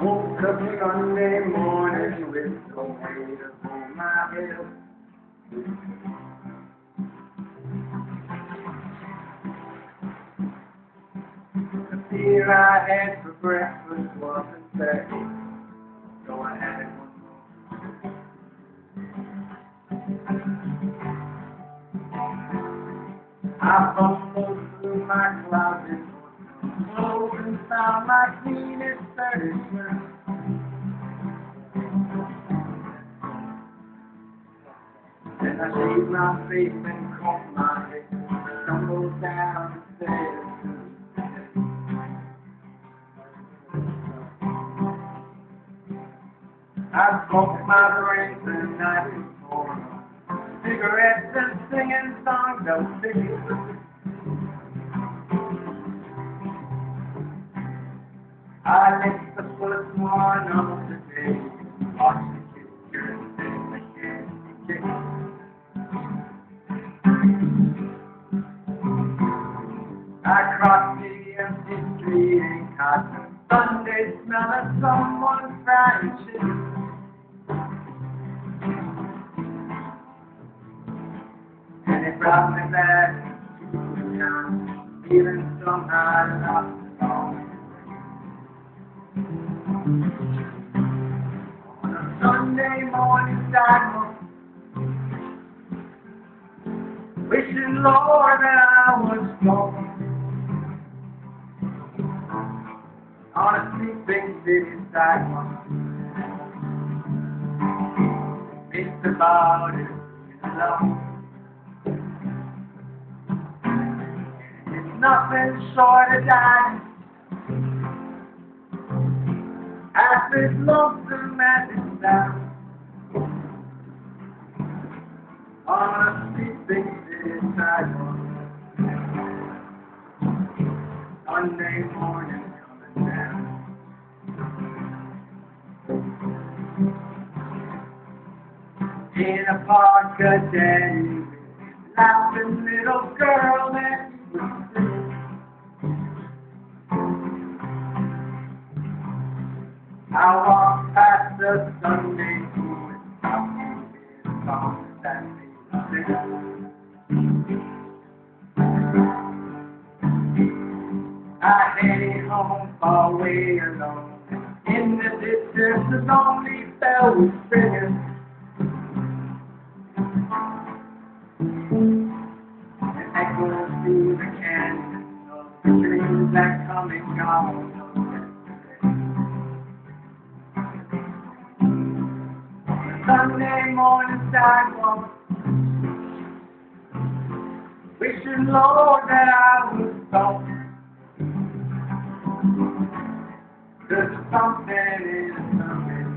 Woke up Sunday morning with no weight upon my head. The beer I had for breakfast wasn't there, so I had more. I fumbled through my closet clothes and found my cleanest furniture. I shaved my face and combed my hair, stumbled down the stairs. I smoked my brains the night before, cigarettes and singing songs of cigarettes. I licked the first one of I crossed the empty street and caught the Sunday smell of someone frying. And it brought me back to the town, feeling somehow lost and all. On a Sunday morning sidewalk, wishing Lord that I was gone. On a sleeping city sidewalk, think about it alone. It's nothing short of dying. After it's lonesome as it sounds In a park a daddy Laughing little girl he I walk past the Sunday school and stop to songs that they. I headed home far away alone. In the distance, the lonely bell was ringing. Sunday morning sidewalk. Wishing, Lord, that I was gone. There's something in something.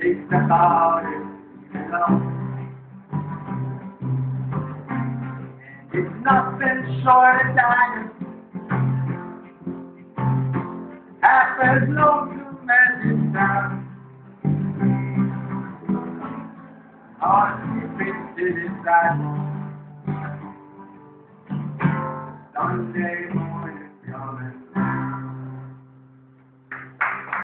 It's about nothing short of dying. Happens no town. On sleeping city sidewalk. Sunday morning.